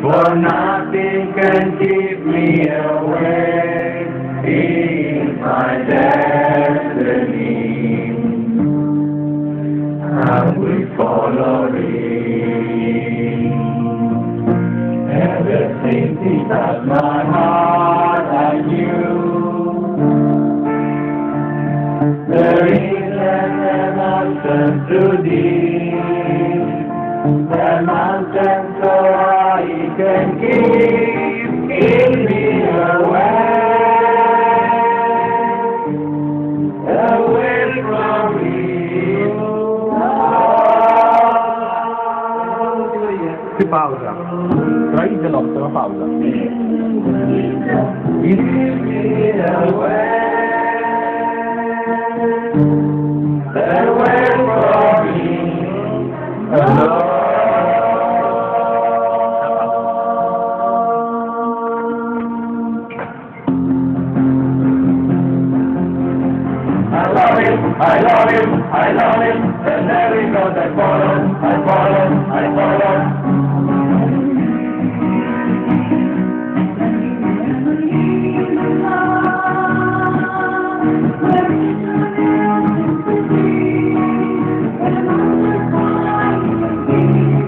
For nothing can keep me away in my destiny. I will follow it. Everything that touch my heart I knew. There is an ocean too deep. The mountain so high it can keep, keep me away. Away from you. Più pausa. Tra il l'otto, la pausa. Keep me away. Away I love him, I love him, I love him, and there he goes, I follow, I follow, I follow. I